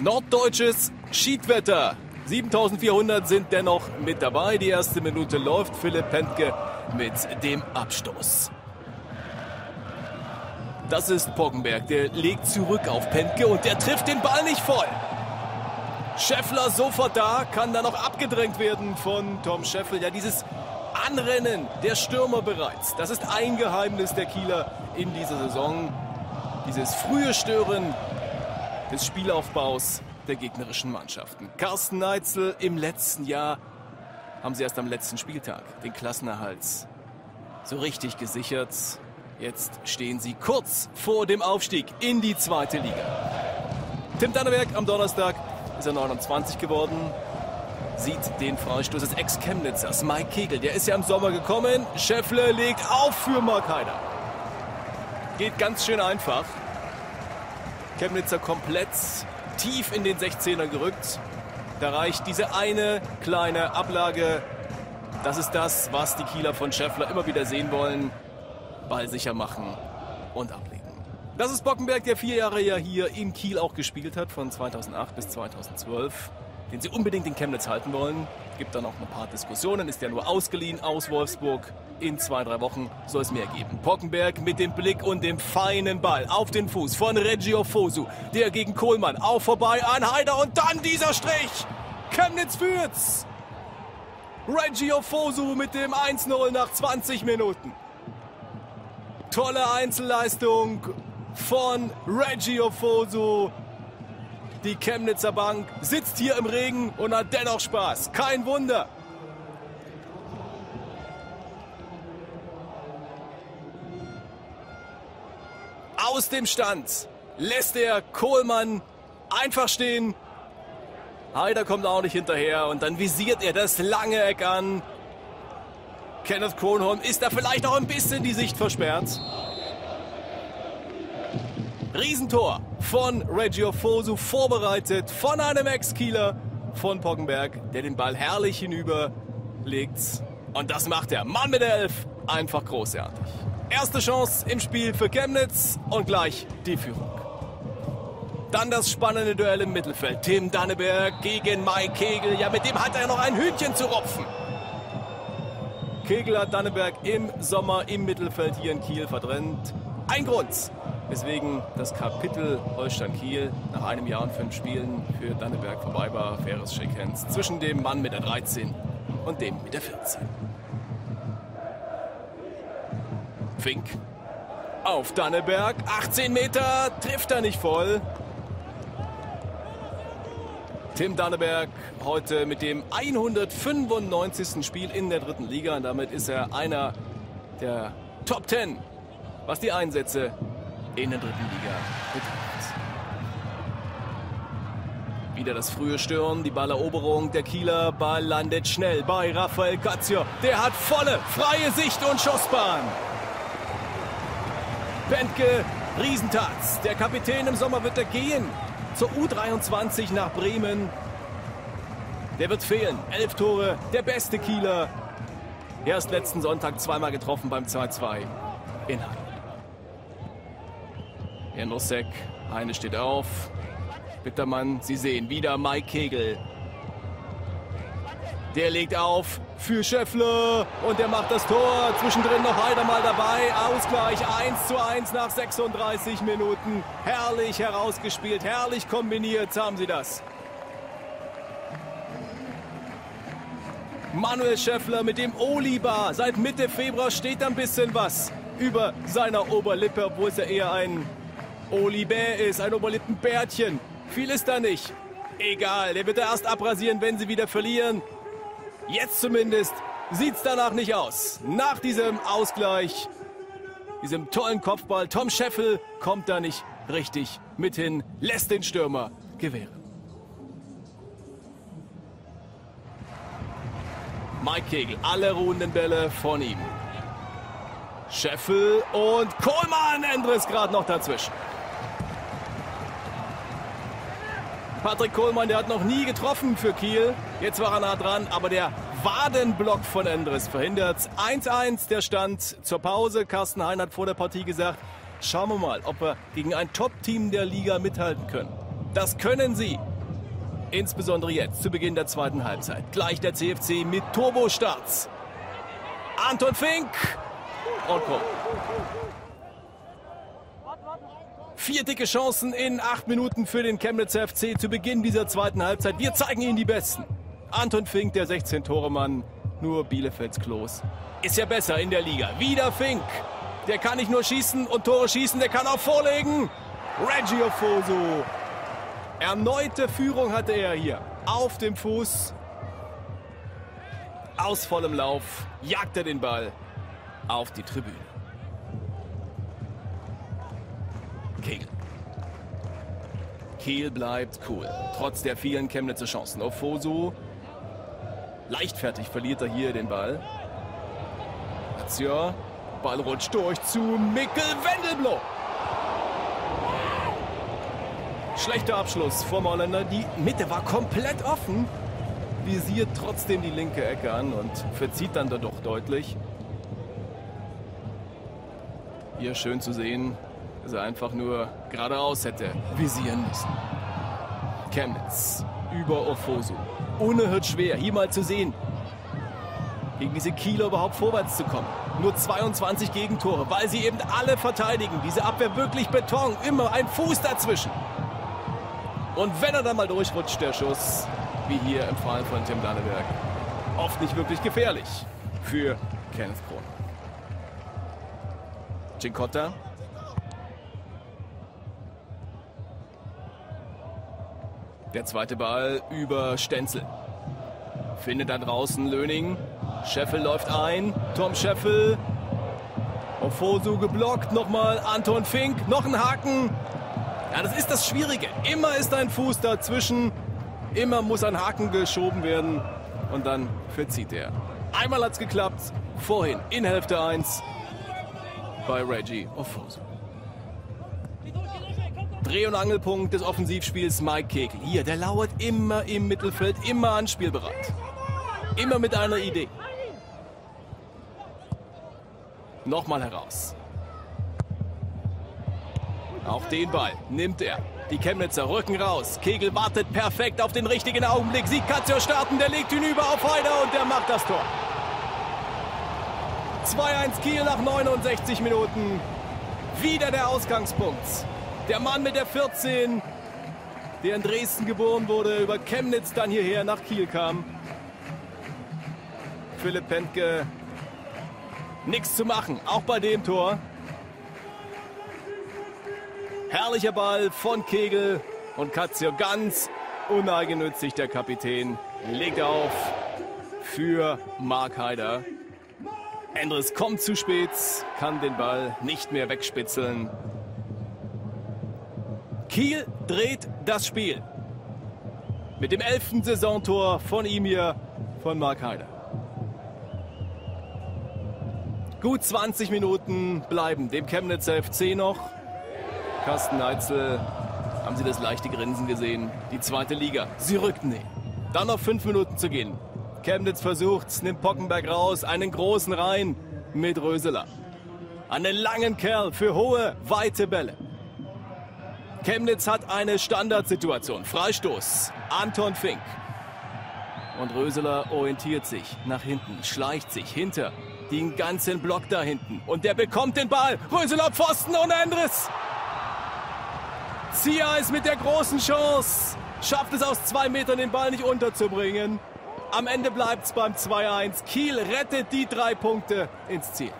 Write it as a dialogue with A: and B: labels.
A: Norddeutsches Schiedwetter. 7400 sind dennoch mit dabei. Die erste Minute läuft. Philipp Pentke mit dem Abstoß. Das ist Poggenberg. Der legt zurück auf Pentke und der trifft den Ball nicht voll. Scheffler sofort da, kann dann noch abgedrängt werden von Tom Scheffel. Ja, dieses Anrennen der Stürmer bereits. Das ist ein Geheimnis der Kieler in dieser Saison. Dieses frühe Stören des Spielaufbaus der gegnerischen Mannschaften. Carsten Neitzel im letzten Jahr haben sie erst am letzten Spieltag den Klassenerhalt so richtig gesichert. Jetzt stehen sie kurz vor dem Aufstieg in die zweite Liga. Tim Danneberg am Donnerstag ist er 29 geworden. Sieht den Freistoß des Ex-Chemnitzers Mike Kegel. Der ist ja im Sommer gekommen. Scheffler legt auf für Mark Heider. Geht ganz schön einfach. Chemnitzer komplett tief in den 16er gerückt. Da reicht diese eine kleine Ablage. Das ist das, was die Kieler von Scheffler immer wieder sehen wollen. Ball sicher machen und ablegen. Das ist Bockenberg, der vier Jahre ja hier in Kiel auch gespielt hat, von 2008 bis 2012, den sie unbedingt in Chemnitz halten wollen. Gibt dann auch ein paar Diskussionen, ist ja nur ausgeliehen aus Wolfsburg. In zwei, drei Wochen soll es mehr geben. Pockenberg mit dem Blick und dem feinen Ball auf den Fuß von Reggio Fosu. Der gegen Kohlmann auch vorbei an Haider und dann dieser Strich. Chemnitz führt's. Reggio Fosu mit dem 1-0 nach 20 Minuten. Tolle Einzelleistung von Reggio Fosu. Die Chemnitzer Bank sitzt hier im Regen und hat dennoch Spaß. Kein Wunder. Aus dem Stand lässt er Kohlmann einfach stehen. Haider kommt auch nicht hinterher und dann visiert er das lange Eck an. Kenneth Kronholm ist da vielleicht auch ein bisschen die Sicht versperrt. Riesentor von Reggio Fosu, vorbereitet von einem Ex-Kieler von Poggenberg, der den Ball herrlich hinüberlegt. Und das macht er. Mann mit Elf, einfach großartig. Erste Chance im Spiel für Chemnitz und gleich die Führung. Dann das spannende Duell im Mittelfeld. Tim Danneberg gegen Mike Kegel. Ja, mit dem hat er noch ein Hühnchen zu rupfen. Kegel hat Danneberg im Sommer im Mittelfeld hier in Kiel verdrängt. Ein Grund, weswegen das Kapitel Holstein-Kiel nach einem Jahr und fünf Spielen für Danneberg vorbei war. Faires Shake Hands zwischen dem Mann mit der 13 und dem mit der 14. Fink auf Danneberg. 18 Meter, trifft er nicht voll. Tim Danneberg heute mit dem 195. Spiel in der dritten Liga. Und damit ist er einer der Top 10, was die Einsätze in der dritten Liga betrifft. Wieder das frühe Stören, die Balleroberung der Kieler. Ball landet schnell bei Rafael Cazio. Der hat volle, freie Sicht und Schussbahn. Bentke, Riesentatz. Der Kapitän im Sommer wird er gehen. Zur U23 nach Bremen. Der wird fehlen. Elf Tore, der beste Kieler. Erst letzten Sonntag zweimal getroffen beim 2-2 in Halle. Jendrosek, Heine steht auf. Bittermann, Sie sehen wieder Mike Kegel. Der legt auf für Scheffler und der macht das Tor. Zwischendrin noch Heider mal dabei. Ausgleich 1 zu 1 nach 36 Minuten. Herrlich herausgespielt, herrlich kombiniert haben sie das. Manuel Scheffler mit dem Olibar. Seit Mitte Februar steht ein bisschen was über seiner Oberlippe, obwohl es ja eher ein Olibär ist, ein Oberlippenbärtchen. Viel ist da nicht. Egal, der wird er erst abrasieren, wenn sie wieder verlieren. Jetzt zumindest sieht es danach nicht aus. Nach diesem Ausgleich, diesem tollen Kopfball, Tom Scheffel kommt da nicht richtig mit hin, lässt den Stürmer gewähren. Mike Kegel, alle ruhenden Bälle von ihm. Scheffel und Kohlmann, Endres gerade noch dazwischen. Patrick Kohlmann, der hat noch nie getroffen für Kiel. Jetzt war er nah dran, aber der Wadenblock von Endres verhindert 1-1 der Stand zur Pause. Carsten Hein hat vor der Partie gesagt, schauen wir mal, ob wir gegen ein Top-Team der Liga mithalten können. Das können sie. Insbesondere jetzt, zu Beginn der zweiten Halbzeit. Gleich der CFC mit Turbostarts. Anton Fink und Krumm. Vier dicke Chancen in acht Minuten für den Chemnitzer FC zu Beginn dieser zweiten Halbzeit. Wir zeigen Ihnen die Besten. Anton Fink, der 16-Tore-Mann, nur Bielefelds Klos. Ist ja besser in der Liga. Wieder Fink. Der kann nicht nur schießen und Tore schießen, der kann auch vorlegen. Reggio Foso. Erneute Führung hatte er hier. Auf dem Fuß. Aus vollem Lauf jagt er den Ball auf die Tribüne. Kiel bleibt cool, trotz der vielen Chemnitzer Chancen. Ofosu leichtfertig verliert er hier den Ball. Lazio, Ball rutscht durch zu Mikkel Wendelblo. Schlechter Abschluss vom Holländer. Die Mitte war komplett offen. Visiert trotzdem die linke Ecke an und verzieht dann da doch deutlich. Hier schön zu sehen, dass er einfach nur geradeaus hätte visieren müssen. Chemnitz über Ofosu. Unerhört schwer, hier mal zu sehen, gegen diese Kieler überhaupt vorwärts zu kommen. Nur 22 Gegentore, weil sie eben alle verteidigen. Diese Abwehr wirklich Beton, immer ein Fuß dazwischen. Und wenn er dann mal durchrutscht, der Schuss, wie hier im Fall von Tim Danneberg, oft nicht wirklich gefährlich für Kenneth Kron. Cincotta Der zweite Ball über Stenzel. Findet da draußen Löning. Scheffel läuft ein. Tom Scheffel. Ofosu geblockt. Nochmal Anton Fink. Noch ein Haken. Ja, das ist das Schwierige. Immer ist ein Fuß dazwischen. Immer muss ein Haken geschoben werden. Und dann verzieht er. Einmal hat es geklappt. Vorhin in Hälfte 1 bei Reggie Ofosu. Dreh- und Angelpunkt des Offensivspiels Mike Kegel. Hier, der lauert immer im Mittelfeld, immer anspielbereit. Immer mit einer Idee. Nochmal heraus. Auch den Ball nimmt er. Die Chemnitzer rücken raus. Kegel wartet perfekt auf den richtigen Augenblick. Sieht Katzio starten, der legt ihn über auf Heider und der macht das Tor. 2-1 Kiel nach 69 Minuten. Wieder der Ausgangspunkt. Der Mann mit der 14, der in Dresden geboren wurde, über Chemnitz dann hierher nach Kiel kam. Philipp Pentke, nichts zu machen, auch bei dem Tor. Herrlicher Ball von Kegel und Katzio ganz uneigennützig, der Kapitän, legt auf für Mark Haider. Endres kommt zu spät, kann den Ball nicht mehr wegspitzeln. Kiel dreht das Spiel. Mit dem elften Saisontor von ihm hier, von Mark Heider. Gut 20 Minuten bleiben dem Chemnitzer FC noch. Carsten Neitzel, haben Sie das leichte Grinsen gesehen? Die zweite Liga, sie rückt näher. Dann noch fünf Minuten zu gehen. Chemnitz versucht, nimmt Pockenberg raus, einen großen rein mit Röseler. Einen langen Kerl für hohe, weite Bälle. Chemnitz hat eine Standardsituation. Freistoß. Anton Fink. Und Röseler orientiert sich nach hinten, schleicht sich hinter den ganzen Block da hinten. Und der bekommt den Ball. Röseler Pfosten und Endres. Zia ist mit der großen Chance. Schafft es aus zwei Metern den Ball nicht unterzubringen. Am Ende bleibt es beim 2-1. Kiel rettet die drei Punkte ins Ziel.